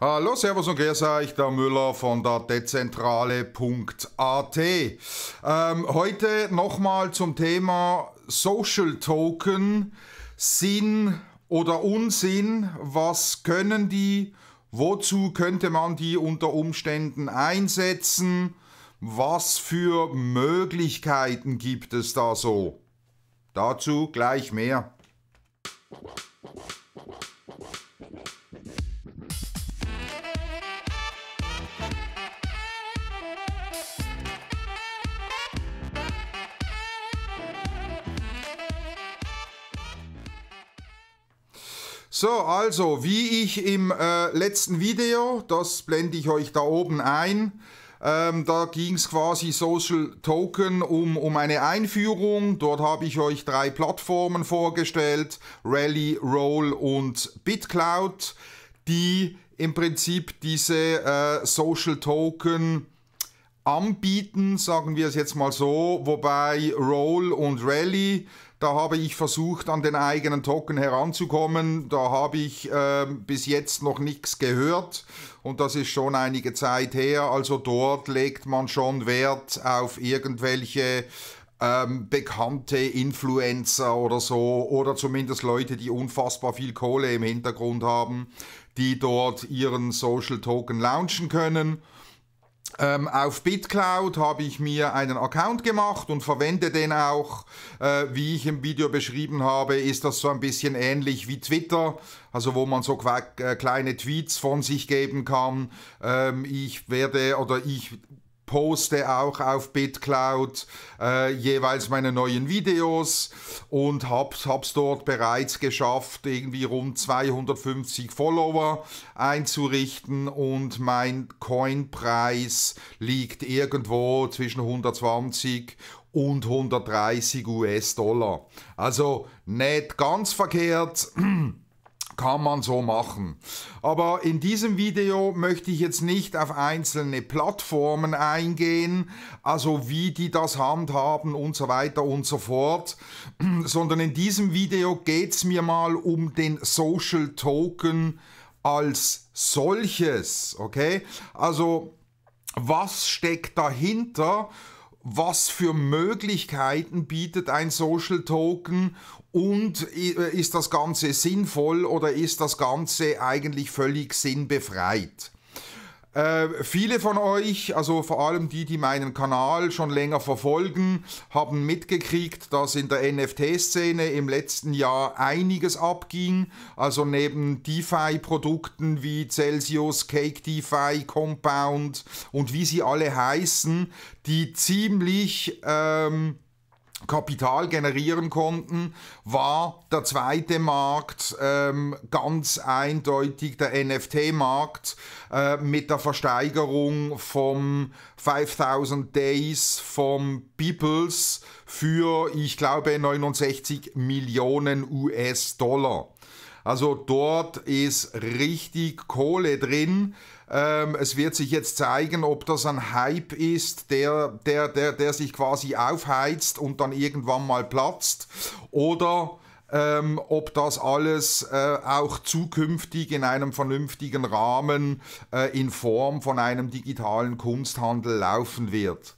Hallo, Servus und grüß euch, der Müller von der Dezentrale.at. Ähm, heute nochmal zum Thema Social Token, Sinn oder Unsinn, was können die, wozu könnte man die unter Umständen einsetzen, was für Möglichkeiten gibt es da so. Dazu gleich mehr. So, also, wie ich im äh, letzten Video, das blende ich euch da oben ein, ähm, da ging es quasi Social Token um, um eine Einführung. Dort habe ich euch drei Plattformen vorgestellt, Rally, Roll und BitCloud, die im Prinzip diese äh, Social Token anbieten, sagen wir es jetzt mal so, wobei Roll und Rally da habe ich versucht, an den eigenen Token heranzukommen. Da habe ich äh, bis jetzt noch nichts gehört und das ist schon einige Zeit her. Also dort legt man schon Wert auf irgendwelche ähm, bekannte Influencer oder so oder zumindest Leute, die unfassbar viel Kohle im Hintergrund haben, die dort ihren Social Token launchen können. Ähm, auf BitCloud habe ich mir einen Account gemacht und verwende den auch, äh, wie ich im Video beschrieben habe, ist das so ein bisschen ähnlich wie Twitter, also wo man so äh, kleine Tweets von sich geben kann. Ähm, ich werde oder ich poste auch auf BitCloud äh, jeweils meine neuen Videos und hab's, hab's dort bereits geschafft, irgendwie rund 250 Follower einzurichten und mein Coinpreis liegt irgendwo zwischen 120 und 130 US-Dollar. Also nicht ganz verkehrt. kann man so machen. Aber in diesem Video möchte ich jetzt nicht auf einzelne Plattformen eingehen, also wie die das handhaben und so weiter und so fort, sondern in diesem Video geht es mir mal um den Social Token als solches, okay? Also was steckt dahinter? was für Möglichkeiten bietet ein Social Token und äh, ist das Ganze sinnvoll oder ist das Ganze eigentlich völlig sinnbefreit? Äh, viele von euch, also vor allem die, die meinen Kanal schon länger verfolgen, haben mitgekriegt, dass in der NFT-Szene im letzten Jahr einiges abging. Also neben DeFi-Produkten wie Celsius, Cake DeFi, Compound und wie sie alle heißen, die ziemlich... Ähm, Kapital generieren konnten, war der zweite Markt ähm, ganz eindeutig der NFT-Markt äh, mit der Versteigerung vom 5000 Days vom Peoples für, ich glaube, 69 Millionen US-Dollar. Also dort ist richtig Kohle drin. Ähm, es wird sich jetzt zeigen, ob das ein Hype ist, der, der, der, der sich quasi aufheizt und dann irgendwann mal platzt. Oder ähm, ob das alles äh, auch zukünftig in einem vernünftigen Rahmen äh, in Form von einem digitalen Kunsthandel laufen wird.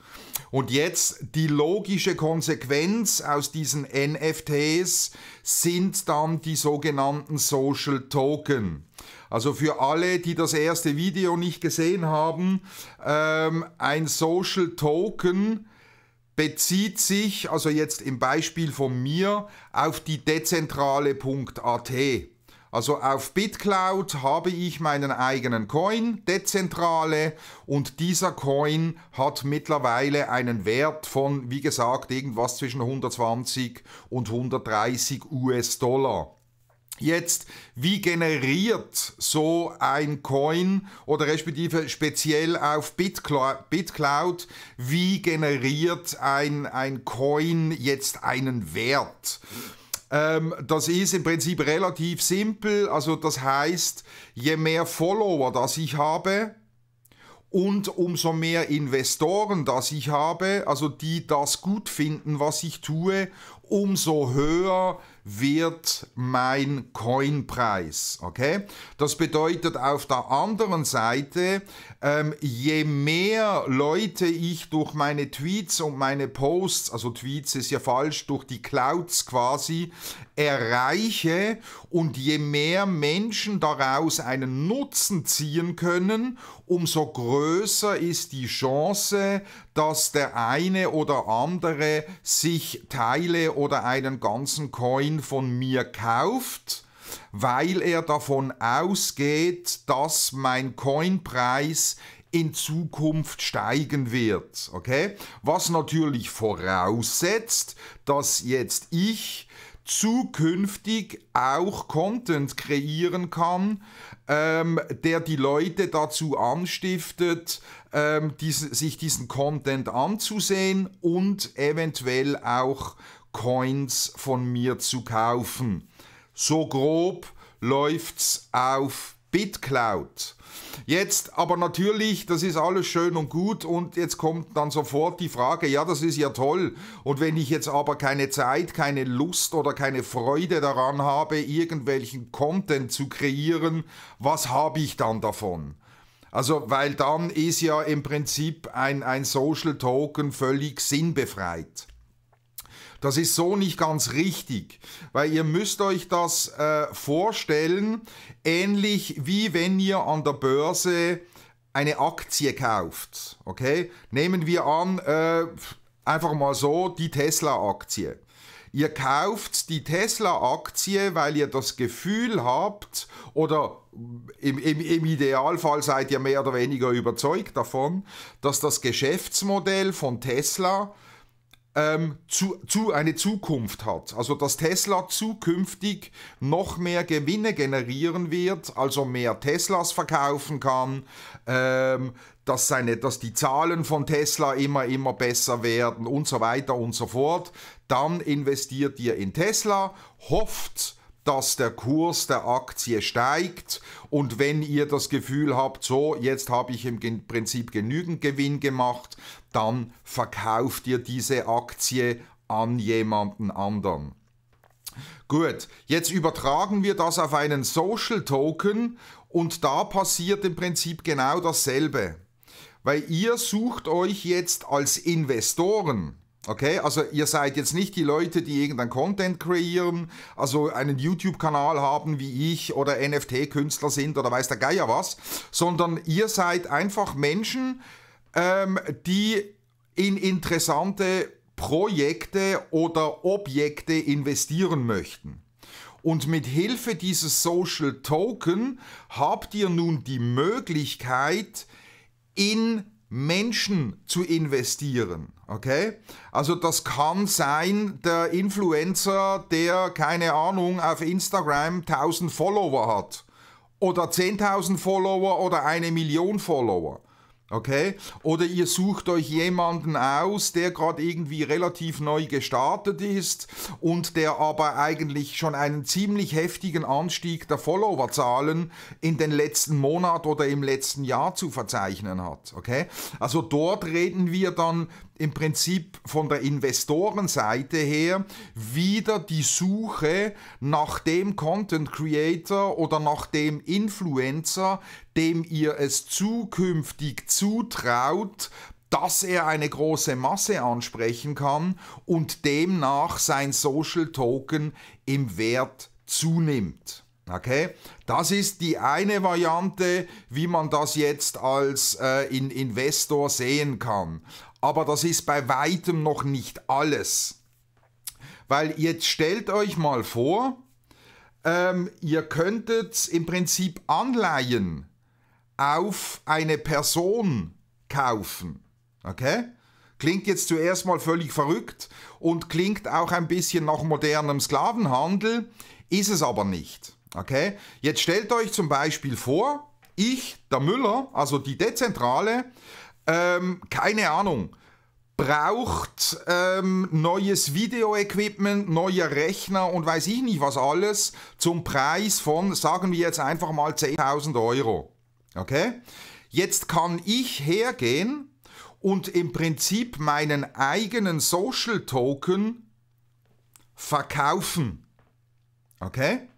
Und jetzt die logische Konsequenz aus diesen NFTs sind dann die sogenannten Social Token. Also für alle, die das erste Video nicht gesehen haben, ähm, ein Social Token bezieht sich, also jetzt im Beispiel von mir, auf die dezentrale.at. Also auf BitCloud habe ich meinen eigenen Coin, dezentrale, und dieser Coin hat mittlerweile einen Wert von, wie gesagt, irgendwas zwischen 120 und 130 US-Dollar. Jetzt, wie generiert so ein Coin oder respektive speziell auf BitCloud, wie generiert ein, ein Coin jetzt einen Wert? Ähm, das ist im Prinzip relativ simpel. Also das heißt, je mehr Follower das ich habe, und umso mehr Investoren das ich habe, also die das gut finden, was ich tue, umso höher wird mein Coinpreis. Okay? Das bedeutet auf der anderen Seite, ähm, je mehr Leute ich durch meine Tweets und meine Posts, also Tweets ist ja falsch, durch die Clouds quasi, erreiche und je mehr Menschen daraus einen Nutzen ziehen können, umso größer ist die Chance, dass der eine oder andere sich Teile oder einen ganzen Coin von mir kauft, weil er davon ausgeht, dass mein Coinpreis in Zukunft steigen wird. Okay? Was natürlich voraussetzt, dass jetzt ich zukünftig auch Content kreieren kann, ähm, der die Leute dazu anstiftet, ähm, diese, sich diesen Content anzusehen und eventuell auch Coins von mir zu kaufen. So grob läuft's auf BitCloud. Jetzt aber natürlich, das ist alles schön und gut und jetzt kommt dann sofort die Frage, ja, das ist ja toll. Und wenn ich jetzt aber keine Zeit, keine Lust oder keine Freude daran habe, irgendwelchen Content zu kreieren, was habe ich dann davon? Also, weil dann ist ja im Prinzip ein, ein Social Token völlig sinnbefreit. Das ist so nicht ganz richtig, weil ihr müsst euch das äh, vorstellen, ähnlich wie wenn ihr an der Börse eine Aktie kauft. Okay? Nehmen wir an, äh, einfach mal so die Tesla-Aktie. Ihr kauft die Tesla-Aktie, weil ihr das Gefühl habt, oder im, im, im, Idealfall seid ihr mehr oder weniger überzeugt davon, dass das Geschäftsmodell von Tesla ähm, zu, zu eine Zukunft hat. Also dass Tesla zukünftig noch mehr Gewinne generieren wird, also mehr Teslas verkaufen kann, ähm, dass, seine, dass die Zahlen von Tesla immer, immer besser werden und so weiter und so fort. Dann investiert ihr in Tesla, hofft, dass der Kurs der Aktie steigt und wenn ihr das Gefühl habt, so, jetzt habe ich im Prinzip genügend Gewinn gemacht, dann verkauft ihr diese Aktie an jemanden anderen. Gut, jetzt übertragen wir das auf einen Social Token und da passiert im Prinzip genau dasselbe. Weil ihr sucht euch jetzt als Investoren Okay, also ihr seid jetzt nicht die Leute, die irgendein Content kreieren, also einen YouTube-Kanal haben wie ich oder NFT-Künstler sind oder weiß der Geier was, sondern ihr seid einfach Menschen, ähm, die in interessante Projekte oder Objekte investieren möchten. Und mit Hilfe dieses Social Token habt ihr nun die Möglichkeit, in Menschen zu investieren. Okay? Also das kann sein, der Influencer, der keine Ahnung auf Instagram 1000 Follower hat oder 10.000 Follower oder eine Million Follower. Okay? Oder ihr sucht euch jemanden aus, der gerade irgendwie relativ neu gestartet ist und der aber eigentlich schon einen ziemlich heftigen Anstieg der Followerzahlen in den letzten Monat oder im letzten Jahr zu verzeichnen hat. Okay? Also dort reden wir dann im Prinzip von der Investorenseite her wieder die Suche nach dem Content Creator oder nach dem Influencer, dem ihr es zukünftig zutraut, dass er eine große Masse ansprechen kann und demnach sein Social Token im Wert zunimmt. Okay? Das ist die eine Variante, wie man das jetzt als äh, in Investor sehen kann aber das ist bei weitem noch nicht alles. Weil jetzt stellt euch mal vor, ähm, ihr könntet im Prinzip Anleihen auf eine Person kaufen. Okay? Klingt jetzt zuerst mal völlig verrückt und klingt auch ein bisschen nach modernem Sklavenhandel, ist es aber nicht. Okay? Jetzt stellt euch zum Beispiel vor, ich, der Müller, also die Dezentrale, ähm, keine Ahnung, braucht ähm, neues Videoequipment, neue Rechner und weiß ich nicht was alles zum Preis von, sagen wir jetzt einfach mal 10.000 Euro. Okay? Jetzt kann ich hergehen und im Prinzip meinen eigenen Social Token verkaufen. Okay?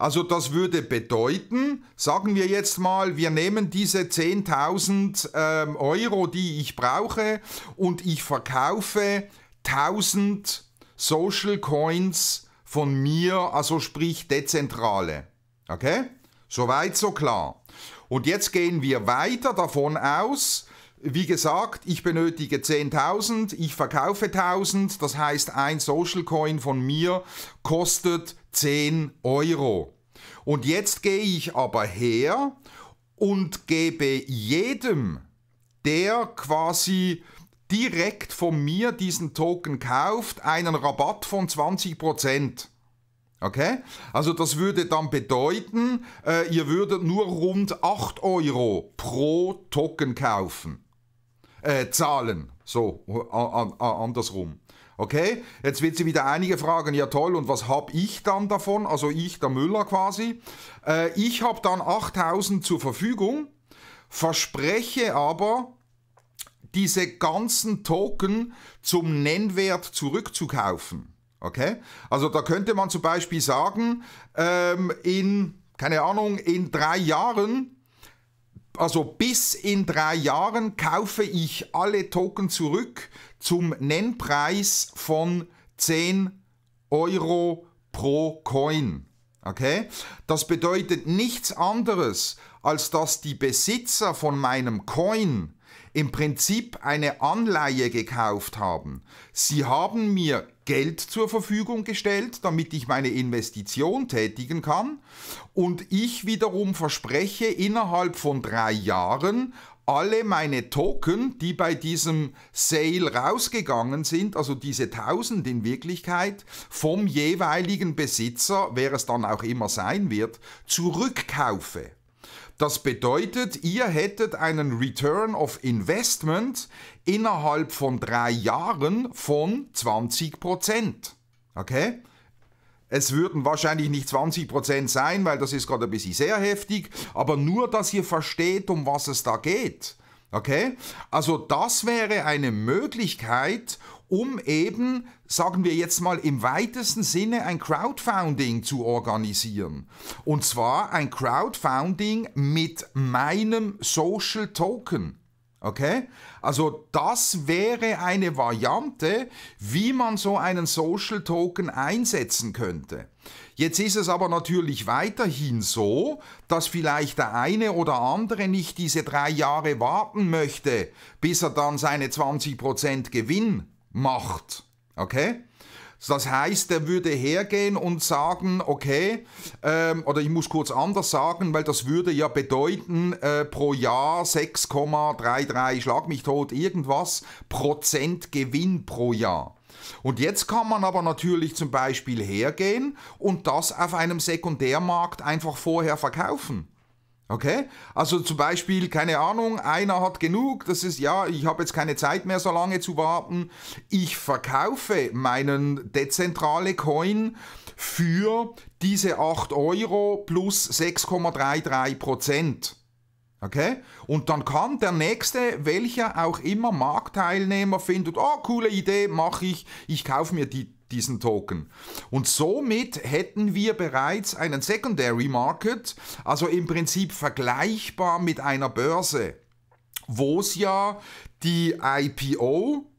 Also das würde bedeuten, sagen wir jetzt mal, wir nehmen diese 10.000 ähm, Euro, die ich brauche, und ich verkaufe 1000 Social Coins von mir, also sprich dezentrale. Okay? Soweit so klar. Und jetzt gehen wir weiter davon aus, wie gesagt, ich benötige 10.000, ich verkaufe 1.000, das heißt ein Social Coin von mir kostet 10 Euro. Und jetzt gehe ich aber her und gebe jedem, der quasi direkt von mir diesen Token kauft, einen Rabatt von 20%. Okay? Also das würde dann bedeuten, äh, ihr würdet nur rund 8 Euro pro Token kaufen. Äh, zahlen. So, an, an, andersrum. Okay, jetzt wird sie wieder einige fragen, ja toll, und was habe ich dann davon? Also ich, der Müller quasi. Äh, ich habe dann 8000 zur Verfügung, verspreche aber, diese ganzen Token zum Nennwert zurückzukaufen. Okay? Also da könnte man zum Beispiel sagen, ähm, in, keine Ahnung, in drei Jahren also bis in drei Jahren kaufe ich alle Token zurück zum Nennpreis von 10 Euro pro Coin. Okay? Das bedeutet nichts anderes, als dass die Besitzer von meinem Coin im Prinzip eine Anleihe gekauft haben. Sie haben mir Geld zur Verfügung gestellt, damit ich meine Investition tätigen kann und ich wiederum verspreche innerhalb von drei Jahren alle meine Token, die bei diesem Sale rausgegangen sind, also diese 1000 in Wirklichkeit, vom jeweiligen Besitzer, wer es dann auch immer sein wird, zurückkaufe. Das bedeutet, ihr hättet einen Return of Investment innerhalb von drei Jahren von 20%. Okay? Es würden wahrscheinlich nicht 20% sein, weil das ist gerade ein bisschen sehr heftig, aber nur, dass ihr versteht, um was es da geht. Okay? Also das wäre eine Möglichkeit, um eben, sagen wir jetzt mal im weitesten Sinne, ein Crowdfunding zu organisieren. Und zwar ein Crowdfunding mit meinem Social Token. Okay? Also das wäre eine Variante, wie man so einen Social Token einsetzen könnte. Jetzt ist es aber natürlich weiterhin so, dass vielleicht der eine oder andere nicht diese drei Jahre warten möchte, bis er dann seine 20% Gewinn macht. Okay? Das heißt, er würde hergehen und sagen, okay, ähm, oder ich muss kurz anders sagen, weil das würde ja bedeuten, äh, pro Jahr 6,33, schlag mich tot, irgendwas, Prozent Gewinn pro Jahr. Und jetzt kann man aber natürlich zum Beispiel hergehen und das auf einem Sekundärmarkt einfach vorher verkaufen. Okay? Also zum Beispiel, keine Ahnung, einer hat genug, das ist ja, ich habe jetzt keine Zeit mehr so lange zu warten. Ich verkaufe meinen dezentrale Coin für diese 8 Euro plus 6,33 Prozent. Okay? Und dann kann der nächste, welcher auch immer Marktteilnehmer findet, oh, coole Idee, mache ich, ich kaufe mir die diesen Token. Und somit hätten wir bereits einen Secondary Market, also im Prinzip vergleichbar mit einer Börse, wo es ja die IPO,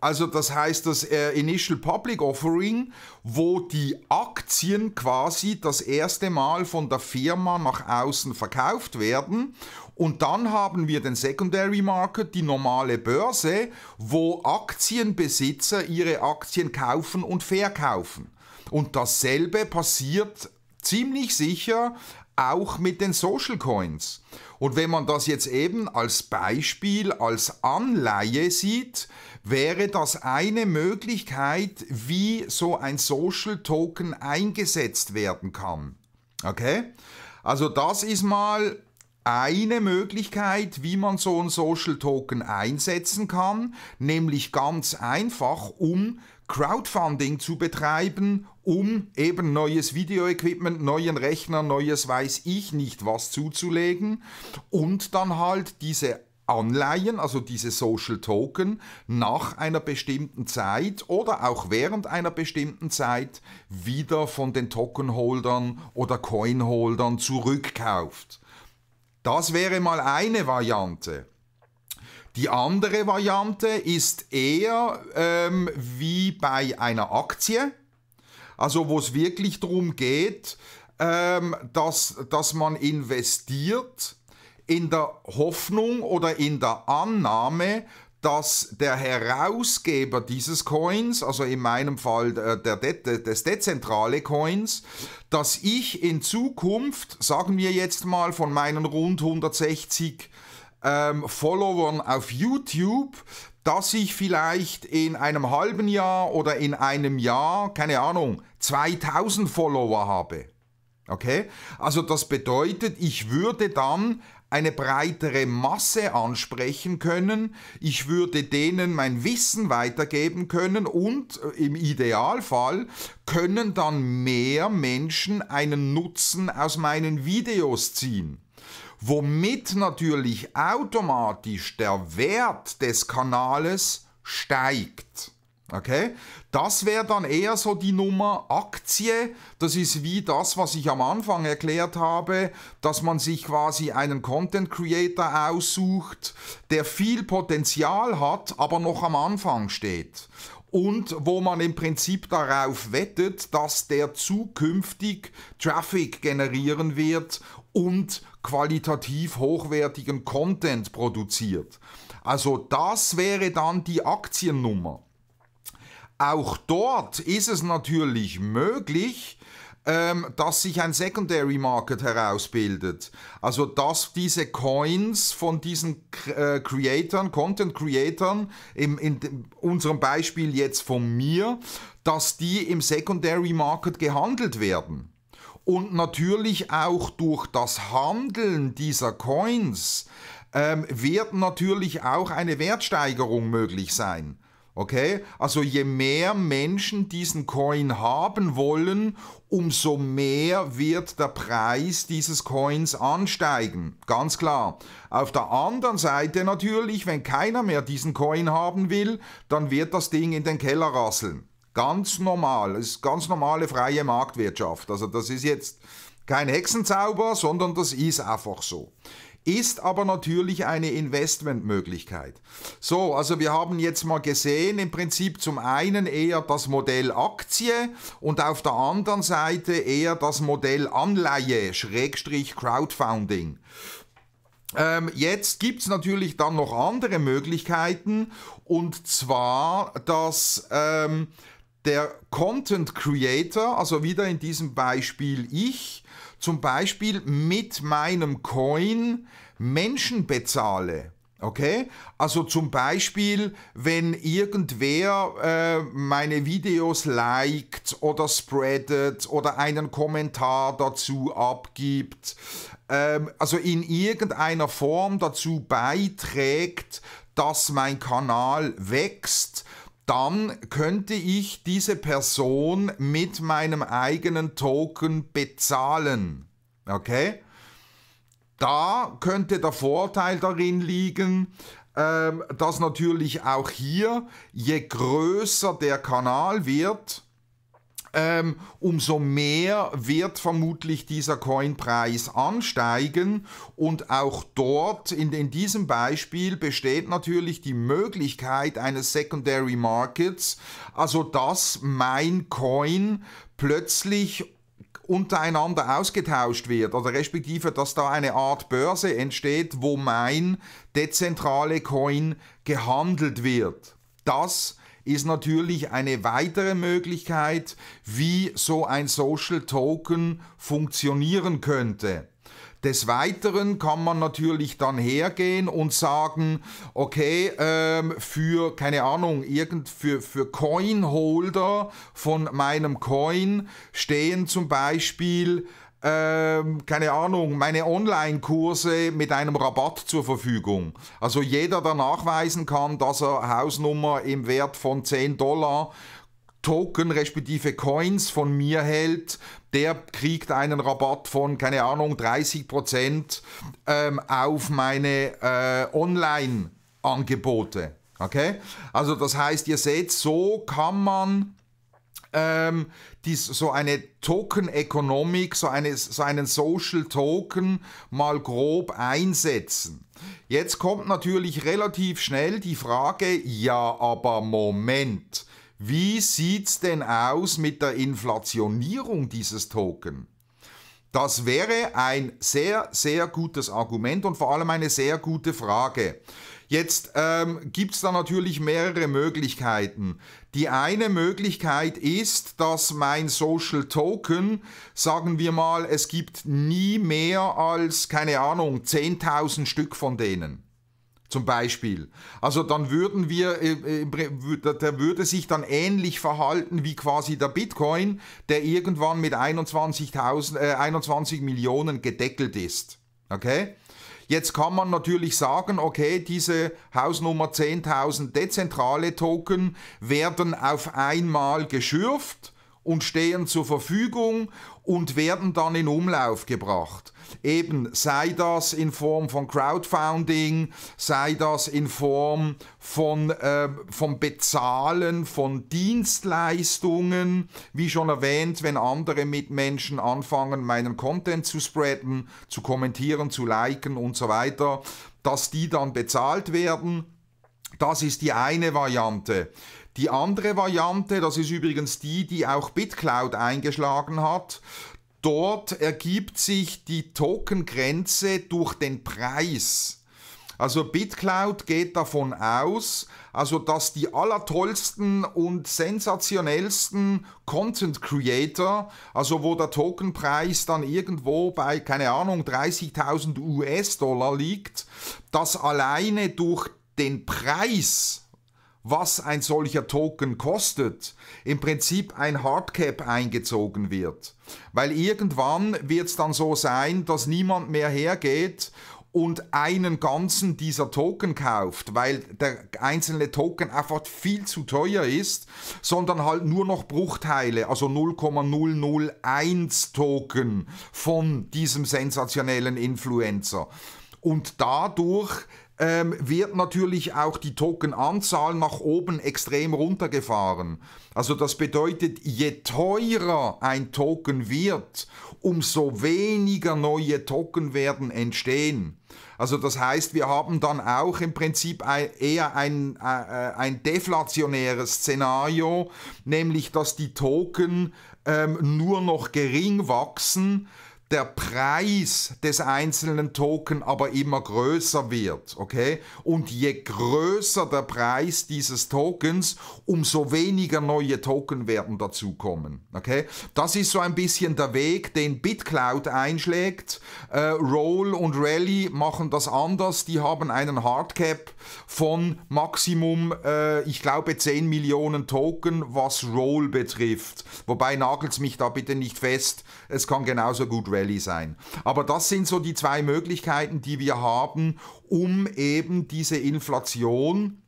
also das heißt das äh, Initial Public Offering, wo die Aktien quasi das erste Mal von der Firma nach außen verkauft werden und dann haben wir den Secondary Market, die normale Börse, wo Aktienbesitzer ihre Aktien kaufen und verkaufen. Und dasselbe passiert ziemlich sicher auch mit den Social Coins. Und wenn man das jetzt eben als Beispiel, als Anleihe sieht, wäre das eine Möglichkeit, wie so ein Social Token eingesetzt werden kann. Okay? Also das ist mal eine Möglichkeit, wie man so einen Social Token einsetzen kann, nämlich ganz einfach, um Crowdfunding zu betreiben, um eben neues Videoequipment, neuen Rechner, neues weiß ich nicht was zuzulegen und dann halt diese Anleihen, also diese Social Token, nach einer bestimmten Zeit oder auch während einer bestimmten Zeit wieder von den Tokenholdern oder Coinholdern zurückkauft. Das wäre mal eine Variante. Die andere Variante ist eher ähm, wie bei einer Aktie, also wo es wirklich darum geht, ähm, dass, dass man investiert in der Hoffnung oder in der Annahme, dass der Herausgeber dieses Coins, also in meinem Fall äh, der, der, des dezentrale Coins, dass ich in Zukunft, sagen wir jetzt mal von meinen rund 160 ähm, Followern auf YouTube, dass ich vielleicht in einem halben Jahr oder in einem Jahr, keine Ahnung, 2000 Follower habe. Okay? Also das bedeutet, ich würde dann eine breitere Masse ansprechen können, ich würde denen mein Wissen weitergeben können und äh, im Idealfall können dann mehr Menschen einen Nutzen aus meinen Videos ziehen womit natürlich automatisch der Wert des Kanales steigt. Okay? Das wäre dann eher so die Nummer Aktie. Das ist wie das, was ich am Anfang erklärt habe, dass man sich quasi einen Content Creator aussucht, der viel Potenzial hat, aber noch am Anfang steht. Und wo man im Prinzip darauf wettet, dass der zukünftig Traffic generieren wird und qualitativ hochwertigen Content produziert. Also das wäre dann die Aktiennummer. Auch dort ist es natürlich möglich, ähm, dass sich ein Secondary Market herausbildet. Also dass diese Coins von diesen äh, Creatoren, Content Creatoren, im, in unserem Beispiel jetzt von mir, dass die im Secondary Market gehandelt werden. Und natürlich auch durch das Handeln dieser Coins ähm, wird natürlich auch eine Wertsteigerung möglich sein. Okay? Also je mehr Menschen diesen Coin haben wollen, umso mehr wird der Preis dieses Coins ansteigen. Ganz klar. Auf der anderen Seite natürlich, wenn keiner mehr diesen Coin haben will, dann wird das Ding in den Keller rasseln. Ganz normal. Es ist ganz normale freie Marktwirtschaft. Also das ist jetzt kein Hexenzauber, sondern das ist einfach so ist aber natürlich eine Investmentmöglichkeit. So, also wir haben jetzt mal gesehen, im Prinzip zum einen eher das Modell Aktie und auf der anderen Seite eher das Modell Anleihe, Schrägstrich Crowdfunding. Ähm, jetzt gibt es natürlich dann noch andere Möglichkeiten und zwar, dass ähm, der Content Creator, also wieder in diesem Beispiel ich, zum Beispiel mit meinem Coin Menschen bezahle. Okay? Also zum Beispiel, wenn irgendwer äh, meine Videos liked oder spreadet oder einen Kommentar dazu abgibt, ähm, also in irgendeiner Form dazu beiträgt, dass mein Kanal wächst, dann könnte ich diese Person mit meinem eigenen Token bezahlen. Okay? Da könnte der Vorteil darin liegen, ähm, dass natürlich auch hier, je größer der Kanal wird, ähm, umso mehr wird vermutlich dieser Coinpreis ansteigen und auch dort in, in diesem Beispiel besteht natürlich die Möglichkeit eines Secondary Markets, also dass mein Coin plötzlich untereinander ausgetauscht wird oder respektive, dass da eine Art Börse entsteht, wo mein dezentrale Coin gehandelt wird. Das ist natürlich eine weitere Möglichkeit, wie so ein Social Token funktionieren könnte. Des Weiteren kann man natürlich dann hergehen und sagen, okay, ähm, für, keine Ahnung, irgend für, für Coinholder von meinem Coin stehen zum Beispiel ähm, keine Ahnung, meine Online-Kurse mit einem Rabatt zur Verfügung. Also jeder, der nachweisen kann, dass er Hausnummer im Wert von 10 Dollar Token respektive Coins von mir hält, der kriegt einen Rabatt von, keine Ahnung, 30% ähm, auf meine äh, Online-Angebote. Okay? Also das heißt, ihr seht, so kann man ähm, dies, so eine Token-Economic, so, eine, so einen Social Token mal grob einsetzen. Jetzt kommt natürlich relativ schnell die Frage, ja, aber Moment, wie sieht's denn aus mit der Inflationierung dieses Token? Das wäre ein sehr, sehr gutes Argument und vor allem eine sehr gute Frage. Jetzt ähm, gibt es da natürlich mehrere Möglichkeiten. Die eine Möglichkeit ist, dass mein Social Token, sagen wir mal, es gibt nie mehr als, keine Ahnung, 10.000 Stück von denen zum Beispiel. Also dann würden wir, äh, äh, der würde sich dann ähnlich verhalten wie quasi der Bitcoin, der irgendwann mit 21, äh, 21 Millionen gedeckelt ist. Okay? Jetzt kann man natürlich sagen, okay, diese Hausnummer 10.000 dezentrale Token werden auf einmal geschürft und stehen zur Verfügung und werden dann in Umlauf gebracht. Eben sei das in Form von Crowdfunding, sei das in Form von, äh, vom Bezahlen von Dienstleistungen, wie schon erwähnt, wenn andere Mitmenschen anfangen, meinen Content zu spreaden, zu kommentieren, zu liken und so weiter, dass die dann bezahlt werden. Das ist die eine Variante. Die andere Variante, das ist übrigens die, die auch BitCloud eingeschlagen hat, Dort ergibt sich die Tokengrenze durch den Preis. Also BitCloud geht davon aus, also dass die allertollsten und sensationellsten Content Creator, also wo der Tokenpreis dann irgendwo bei, keine Ahnung, 30.000 US-Dollar liegt, dass alleine durch den Preis was ein solcher Token kostet, im Prinzip ein Hardcap eingezogen wird. Weil irgendwann wird es dann so sein, dass niemand mehr hergeht und einen ganzen dieser Token kauft, weil der einzelne Token einfach viel zu teuer ist, sondern halt nur noch Bruchteile, also 0,001 Token von diesem sensationellen Influencer. Und dadurch ähm, wird natürlich auch die Tokenanzahl nach oben extrem runtergefahren. Also das bedeutet, je teurer ein Token wird, umso weniger neue Token werden entstehen. Also das heißt, wir haben dann auch im Prinzip eher ein, äh, ein deflationäres Szenario, nämlich dass die Token ähm, nur noch gering wachsen, der Preis des einzelnen Token aber immer größer wird, okay? Und je größer der Preis dieses Tokens, umso weniger neue Token werden dazukommen, okay? Das ist so ein bisschen der Weg, den BitCloud einschlägt. Äh, Roll und Rally machen das anders. Die haben einen Hardcap von Maximum, äh, ich glaube, 10 Millionen Token, was Roll betrifft. Wobei nagelt mich da bitte nicht fest. Es kann genauso gut Rally Rallye sein. Aber das sind so die zwei Möglichkeiten, die wir haben, um eben diese Inflation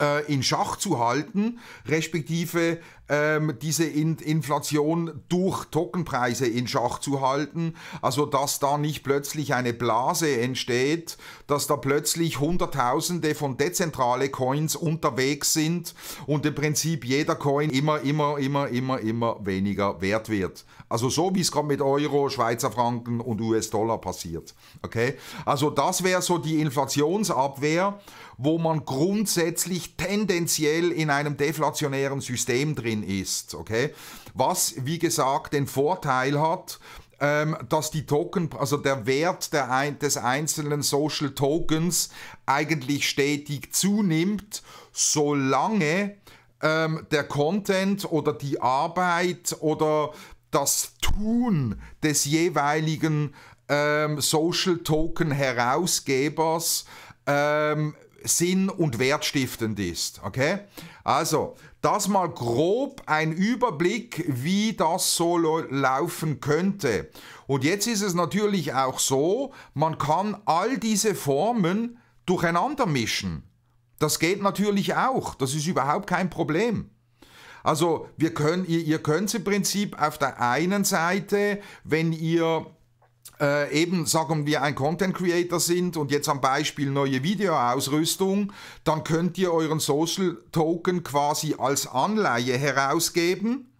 äh, in Schach zu halten, respektive ähm, diese in Inflation durch Tokenpreise in Schach zu halten. Also dass da nicht plötzlich eine Blase entsteht, dass da plötzlich Hunderttausende von dezentrale Coins unterwegs sind und im Prinzip jeder Coin immer, immer, immer, immer, immer weniger wert wird. Also so wie es gerade mit Euro, Schweizer Franken und US-Dollar passiert. Okay? Also das wäre so die Inflationsabwehr, wo man grundsätzlich tendenziell in einem deflationären System drin ist. Okay? Was, wie gesagt, den Vorteil hat, ähm, dass die Token, also der Wert der, des einzelnen Social Tokens eigentlich stetig zunimmt, solange ähm, der Content oder die Arbeit oder das Tun des jeweiligen ähm, Social Token Herausgebers ähm, sinn- und wertstiftend ist. Okay? Also, das mal grob ein Überblick, wie das so laufen könnte. Und jetzt ist es natürlich auch so, man kann all diese Formen durcheinander mischen. Das geht natürlich auch, das ist überhaupt kein Problem. Also wir können, ihr, ihr könnt im Prinzip auf der einen Seite, wenn ihr äh, eben sagen wir ein Content Creator sind und jetzt am Beispiel neue Videoausrüstung, dann könnt ihr euren Social Token quasi als Anleihe herausgeben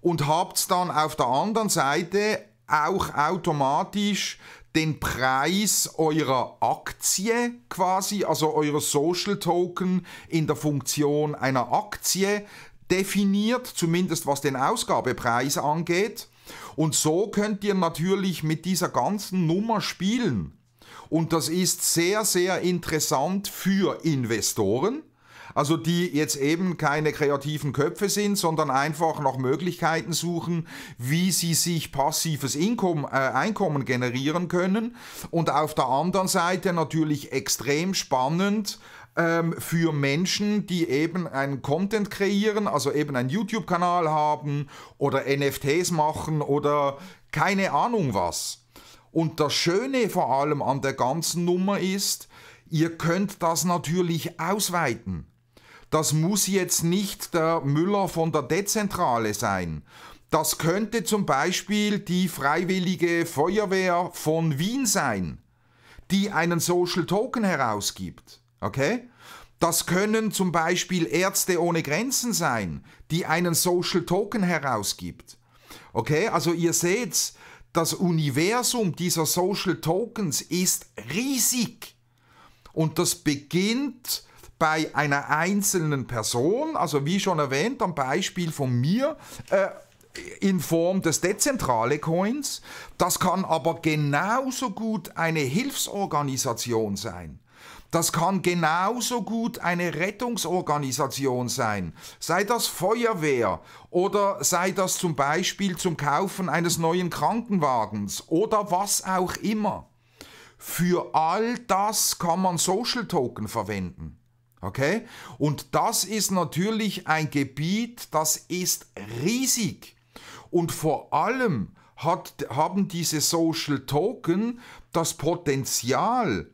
und habt dann auf der anderen Seite auch automatisch den Preis eurer Aktie quasi, also eurer Social Token in der Funktion einer Aktie definiert, zumindest was den Ausgabepreis angeht. Und so könnt ihr natürlich mit dieser ganzen Nummer spielen. Und das ist sehr, sehr interessant für Investoren. Also die jetzt eben keine kreativen Köpfe sind, sondern einfach nach Möglichkeiten suchen, wie sie sich passives Einkommen, äh, Einkommen generieren können. Und auf der anderen Seite natürlich extrem spannend, ähm, für Menschen, die eben einen Content kreieren, also eben einen YouTube-Kanal haben oder NFTs machen oder keine Ahnung was. Und das Schöne vor allem an der ganzen Nummer ist, ihr könnt das natürlich ausweiten. Das muss jetzt nicht der Müller von der Dezentrale sein. Das könnte zum Beispiel die Freiwillige Feuerwehr von Wien sein, die einen Social Token herausgibt. Okay? Das können zum Beispiel Ärzte ohne Grenzen sein, die einen Social Token herausgibt. Okay, also ihr seht, das Universum dieser Social Tokens ist riesig. Und das beginnt bei einer einzelnen Person, also wie schon erwähnt, am Beispiel von mir, äh, in Form des dezentrale Coins. Das kann aber genauso gut eine Hilfsorganisation sein. Das kann genauso gut eine Rettungsorganisation sein, sei das Feuerwehr oder sei das zum Beispiel zum Kaufen eines neuen Krankenwagens oder was auch immer. Für all das kann man Social Token verwenden. Okay? Und das ist natürlich ein Gebiet, das ist riesig. Und vor allem hat, haben diese Social Token das Potenzial,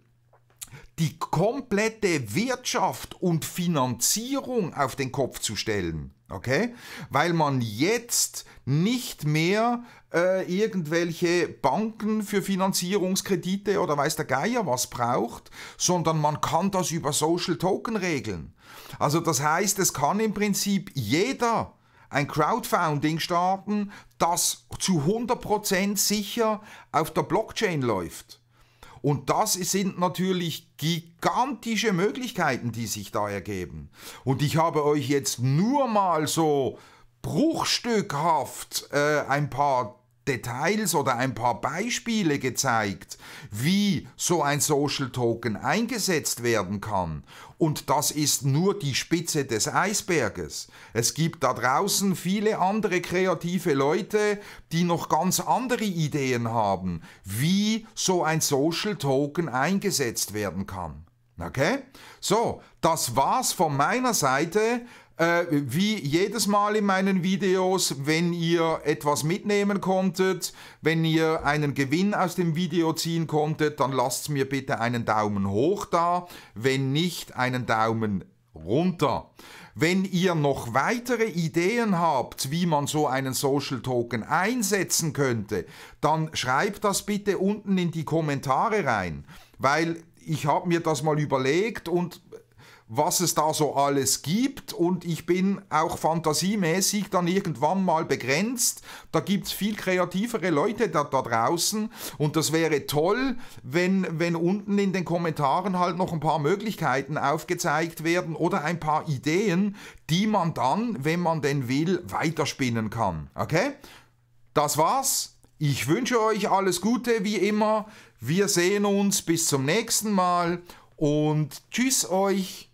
die komplette Wirtschaft und Finanzierung auf den Kopf zu stellen. Okay? Weil man jetzt nicht mehr äh, irgendwelche Banken für Finanzierungskredite oder weiß der Geier was braucht, sondern man kann das über Social Token regeln. Also das heißt, es kann im Prinzip jeder ein Crowdfunding starten, das zu 100% sicher auf der Blockchain läuft. Und das sind natürlich gigantische Möglichkeiten, die sich da ergeben. Und ich habe euch jetzt nur mal so bruchstückhaft äh, ein paar Details oder ein paar Beispiele gezeigt, wie so ein Social Token eingesetzt werden kann. Und das ist nur die Spitze des Eisberges. Es gibt da draußen viele andere kreative Leute, die noch ganz andere Ideen haben, wie so ein Social Token eingesetzt werden kann. Okay? So, das war's von meiner Seite. Äh, wie jedes Mal in meinen Videos, wenn ihr etwas mitnehmen konntet, wenn ihr einen Gewinn aus dem Video ziehen konntet, dann lasst mir bitte einen Daumen hoch da, wenn nicht einen Daumen runter. Wenn ihr noch weitere Ideen habt, wie man so einen Social Token einsetzen könnte, dann schreibt das bitte unten in die Kommentare rein, weil ich habe mir das mal überlegt und was es da so alles gibt und ich bin auch fantasiemäßig dann irgendwann mal begrenzt. Da gibt es viel kreativere Leute da, da draußen und das wäre toll, wenn, wenn unten in den Kommentaren halt noch ein paar Möglichkeiten aufgezeigt werden oder ein paar Ideen, die man dann, wenn man denn will, weiterspinnen kann. Okay? Das war's. Ich wünsche euch alles Gute wie immer. Wir sehen uns bis zum nächsten Mal und tschüss euch.